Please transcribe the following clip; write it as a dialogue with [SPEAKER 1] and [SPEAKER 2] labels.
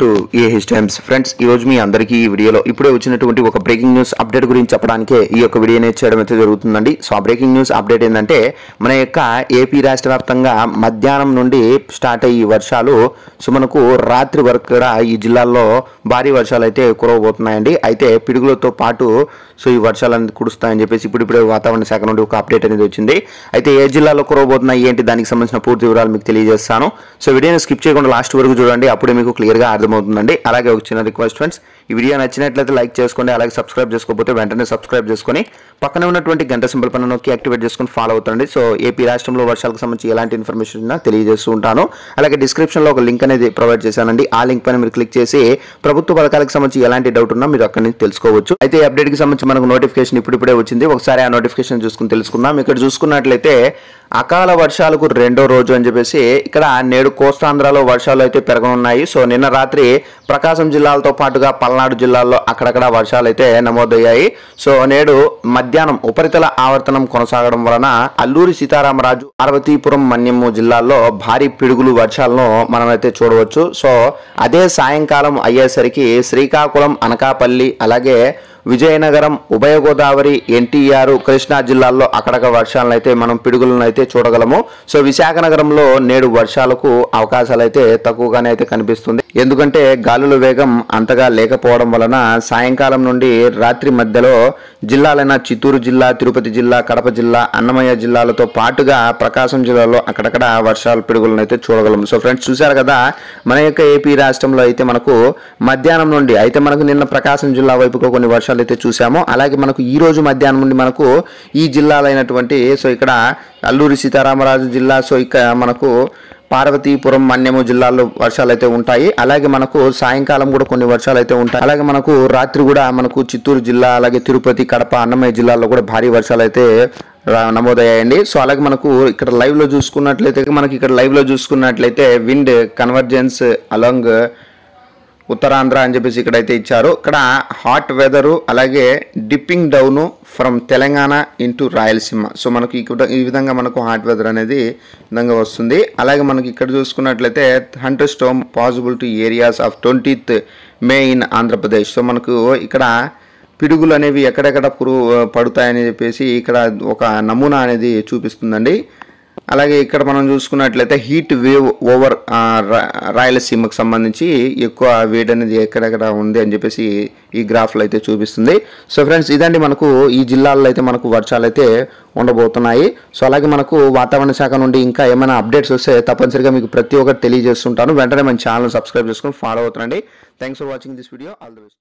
[SPEAKER 1] To AH times friends ఈ రోజు మీ అందరికీ ఈ వీడియోలో ఇప్పుడే వచ్చినటువంటి ఒక బ్రేకింగ్ న్యూస్ అప్డేట్ గురించి చెప్పడానికే ఈ యొక్క వీడియోని చేయడం అయితే జరుగుతుందండి. సో ఆ బ్రేకింగ్ న్యూస్ అప్డేట్ ఏంటంటే మన యొక్క ఏపీ రాష్ట్ర వ్యాప్తంగా మధ్యాహ్నం నుండి స్టార్ట్ అయ్యి వర్షాలు సో మనకు రాత్రి వరకు కూడా ఈ జిల్లాల్లో భారీ వర్షాలు అయితే కురవబోతున్నాయండి. అయితే పిడుగులతో పాటు సో ఈ వర్షాలు కురుస్తాయని చెప్పేసి ఇప్పుడిప్పుడే వాతావరణ శాఖ నుండి ఒక అప్డేట్ అనేది వచ్చింది. అయితే ఏ జిల్లాలో కురవబోతున్నాయి ఏంటి దానికి సంబంధించిన పూర్తి వివరాలు మీకు తెలియజేస్తాను. సో వీడియోని స్కిప్ చేయకుండా లాస్ట్ వరకు చూడండి. అప్పుడే మీకు క్లియర్గా అర్థం అర్థమవుతుందండి. అలాగే ఒక చిన్న రిక్వెస్ట్ ఫ్రెండ్స్ ఈ వీడియో నచ్చినట్లయితే లైక్ చేసుకోండి అలాగే సబ్స్క్రైబ్ చేసుకోకపోతే వెంటనే సబ్స్క్రైబ్ చేసుకొని పక్కనే ఉన్నటువంటి గంట సింబల్ పైన నొక్కి యాక్టివేట్ చేసుకొని ఫాలో అవుతుంది సో ఏపీ రాష్ట్రంలో వర్షాలకు సంబంధించి ఎలాంటి ఇన్ఫర్మేషన్ ఉన్నా తెలియజేస్తూ ఉంటాను. అలాగే డిస్క్రిప్షన్లో ఒక లింక్ అనేది ప్రొవైడ్ చేశానండి. ఆ లింక్ పైన మీరు క్లిక్ చేసి ప్రభుత్వ పథకాలకు సంబంధించి ఎలాంటి డౌట్ ఉన్నా మీరు అక్కడి నుంచి తెలుసుకోవచ్చు. అయితే ఈ అప్డేట్కి సంబంధించి మనకు నోటిఫికేషన్ ఇప్పుడిప్పుడే వచ్చింది. ఒకసారి ఆ నోటిఫికేషన్ చూసుకుని తెలుసుకుందాం. ఇక్కడ చూసుకున్నట్లయితే అకాల వర్షాలకు రెండో రోజు అని చెప్పేసి ఇక్కడ నేడు కోస్తాంధ్రలో వర్షాలు అయితే పెరగనున్నాయి. సో నిన్న రాత్రి ప్రకాశం జిల్లాలతో పాటుగా పల్నాడు జిల్లాల్లో అక్కడక్కడ వర్షాలు అయితే నమోదయ్యాయి. సో నేడు మధ్యాహ్నం ఉపరితల ఆవర్తనం కొనసాగడం వలన అల్లూరి సీతారామరాజు పార్వతీపురం మన్యము జిల్లాల్లో భారీ పిడుగులు వర్షాలను మనమైతే చూడవచ్చు. సో అదే సాయంకాలం అయ్యేసరికి శ్రీకాకుళం అనకాపల్లి అలాగే విజయనగరం ఉభయ గోదావరి ఎన్టీఆర్ కృష్ణా జిల్లాల్లో అక్కడక్కడ వర్షాలను అయితే మనం పిడుగులను అయితే చూడగలము. సో విశాఖ నగరంలో నేడు వర్షాలకు అవకాశాలు అయితే తక్కువగానే అయితే కనిపిస్తుంది. ఎందుకంటే గాలుల వేగం అంతగా లేకపోవడం వలన సాయంకాలం నుండి రాత్రి మధ్యలో జిల్లాలైన చిత్తూరు జిల్లా తిరుపతి జిల్లా కడప జిల్లా అన్నమయ్య జిల్లాలతో పాటుగా ప్రకాశం జిల్లాలో అక్కడక్కడ వర్షాలు పిడుగులను అయితే చూడగలం. సో ఫ్రెండ్స్ చూశారు కదా? మన యొక్క ఏపీ రాష్ట్రంలో అయితే మనకు మధ్యాహ్నం నుండి అయితే మనకు నిన్న ప్రకాశం జిల్లా వైపుగా కొన్ని వర్షాలు అయితే చూసాము అలాగే మనకు ఈ రోజు మధ్యాహ్నం నుండి మనకు ఈ జిల్లాలైనటువంటి సో ఇక్కడ అల్లూరి సీతారామరాజు జిల్లా సో ఇక్కడ మనకు పార్వతీపురం మన్యము జిల్లాల్లో వర్షాలు అయితే ఉంటాయి. అలాగే మనకు సాయంకాలం కూడా కొన్ని వర్షాలు అయితే ఉంటాయి. అలాగే మనకు రాత్రి కూడా మనకు చిత్తూరు జిల్లా అలాగే తిరుపతి కడప అన్నమయ్య జిల్లాల్లో కూడా భారీ వర్షాలు అయితే నమోదయ్యాయండి. సో అలాగే మనకు ఇక్కడ లైవ్లో చూసుకున్నట్లయితే మనకి ఇక్కడ లైవ్లో చూసుకున్నట్లయితే విండ్ కన్వర్జెన్స్ అలాంగ్ ఉత్తరాంధ్ర అని చెప్పేసి ఇక్కడైతే ఇచ్చారు. ఇక్కడ హాట్ వెదరు అలాగే dipping down from Telangana into Rayalaseema. So మనకు ఇక్కడ ఈ విధంగా మనకు హాట్ వెదర్ అనేది విధంగా వస్తుంది. అలాగే మనకి ఇక్కడ చూసుకున్నట్లయితే hundred storm possible to areas of twentieth May in Andhra Pradesh. So మనకు ఇక్కడ పిడుగులు అనేవి ఎక్కడెక్కడ పురు పడుతాయని చెప్పేసి ఇక్కడ ఒక నమూనా అనేది చూపిస్తుందండి. అలాగే ఇక్కడ మనం చూసుకున్నట్లయితే హీట్ వేవ్ ఓవర్ రాయలసీమకు సంబంధించి ఎక్కువ వేడి అనేది ఎక్కడెక్కడ ఉంది అని చెప్పేసి ఈ గ్రాఫ్లో అయితే చూపిస్తుంది. సో ఫ్రెండ్స్ ఇదండి మనకు ఈ జిల్లాల్లో అయితే మనకు వర్షాలు అయితే ఉండబోతున్నాయి. సో అలాగే మనకు వాతావరణ శాఖ నుండి ఇంకా ఏమైనా అప్డేట్స్ వస్తే తప్పనిసరిగా మీకు ప్రతి ఒక్కటి తెలియజేస్తుంటాను. వెంటనే మన ఛానల్ సబ్స్క్రైబ్ చేసుకొని ఫాలో అవుతుందండి thanks for watching this video all the best